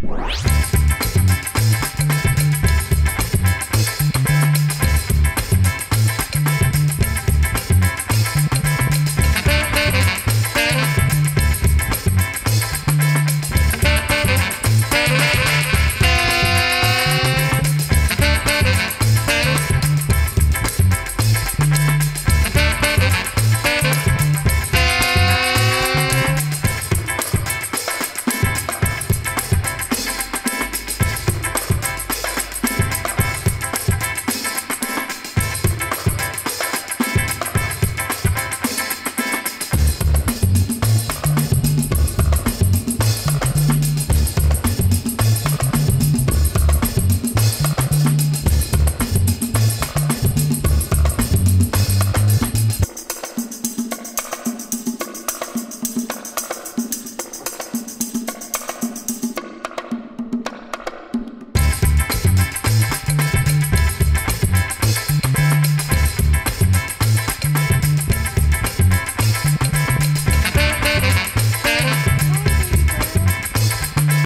Música